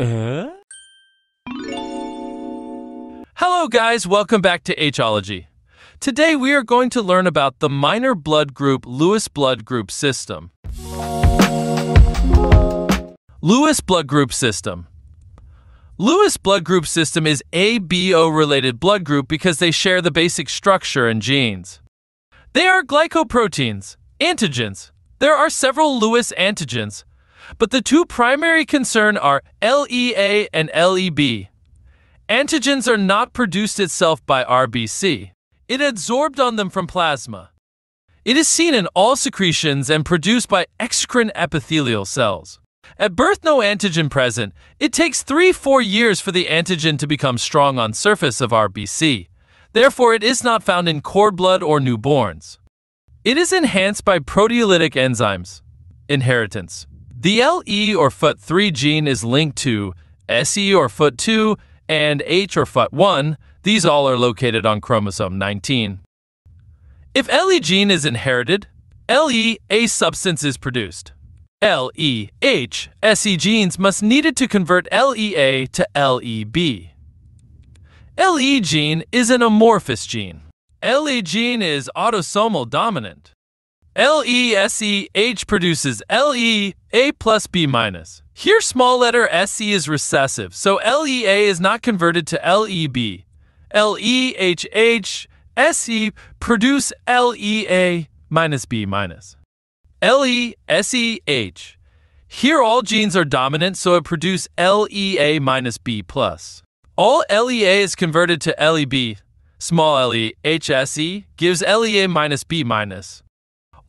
Uh? Hello, guys. Welcome back to Hology. Today, we are going to learn about the minor blood group Lewis blood group system. Lewis blood group system. Lewis blood group system is ABO related blood group because they share the basic structure and genes. They are glycoproteins, antigens. There are several Lewis antigens, but the two primary concern are LEA and LEB. Antigens are not produced itself by RBC. It adsorbed on them from plasma. It is seen in all secretions and produced by exocrine epithelial cells. At birth, no antigen present. It takes 3-4 years for the antigen to become strong on surface of RBC. Therefore, it is not found in cord blood or newborns. It is enhanced by proteolytic enzymes. Inheritance. The LE or FUT3 gene is linked to SE or FUT2 and H or FUT1. These all are located on chromosome 19. If LE gene is inherited, LE, a substance is produced. LEH, SE genes must needed to convert LEA to LEB. LE gene is an amorphous gene. LE gene is autosomal dominant. LESEH produces LE A plus B minus. Here small letter SE is recessive, so LEA is not converted to LEB. LEHH produce LEA minus B minus. LESEH. Here all genes are dominant, so it produces LEA minus B plus. All LEA is converted to LEB. Small LE HSE gives LEA minus B minus.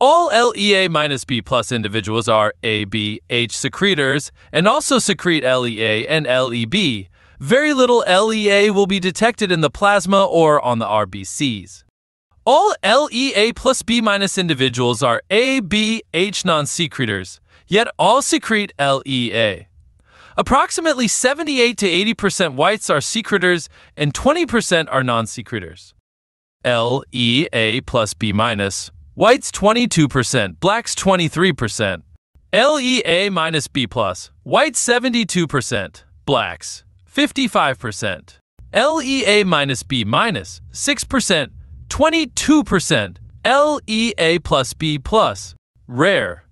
All LEA minus B plus individuals are ABH secretors and also secrete LEA and LEB. Very little LEA will be detected in the plasma or on the RBCs. All LEA plus B minus individuals are ABH non secretors, yet all secrete LEA. Approximately 78 to 80% whites are secretors and 20% are non secretors. LEA plus B minus, whites 22%, blacks 23%. LEA minus B plus, whites 72%, blacks 55%. LEA minus B minus, 6%, 22% LEA plus B plus. Rare.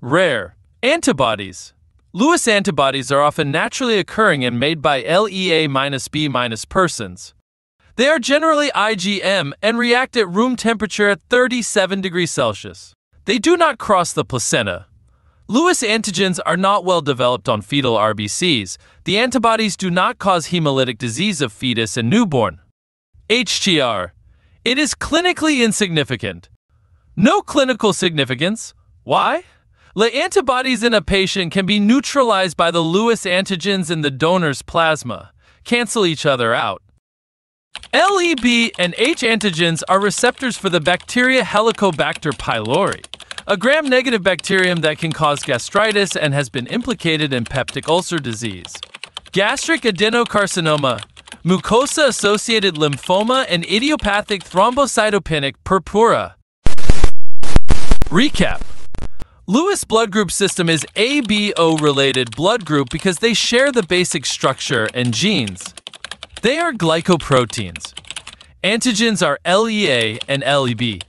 Rare. Antibodies. Lewis antibodies are often naturally occurring and made by LEA minus B minus persons. They are generally IgM and react at room temperature at 37 degrees Celsius. They do not cross the placenta. Lewis antigens are not well developed on fetal RBCs. The antibodies do not cause hemolytic disease of fetus and newborn. HTR it is clinically insignificant. No clinical significance. Why? The antibodies in a patient can be neutralized by the Lewis antigens in the donor's plasma, cancel each other out. LEB and H antigens are receptors for the bacteria Helicobacter pylori, a gram negative bacterium that can cause gastritis and has been implicated in peptic ulcer disease. Gastric adenocarcinoma, mucosa associated lymphoma, and idiopathic thrombocytopenic purpura. Recap Lewis blood group system is ABO related blood group because they share the basic structure and genes. They are glycoproteins. Antigens are LEA and LEB.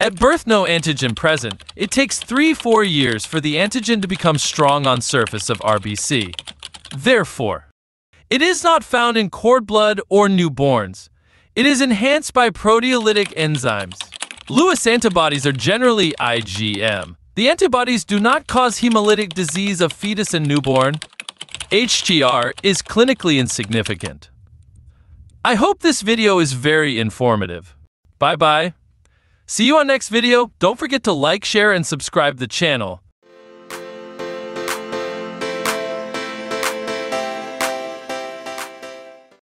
At birth, no antigen present. It takes 3-4 years for the antigen to become strong on surface of RBC. Therefore, it is not found in cord blood or newborns. It is enhanced by proteolytic enzymes. Lewis antibodies are generally IgM. The antibodies do not cause hemolytic disease of fetus and newborn. HTR is clinically insignificant. I hope this video is very informative. Bye bye. See you on next video. Don't forget to like, share, and subscribe the channel.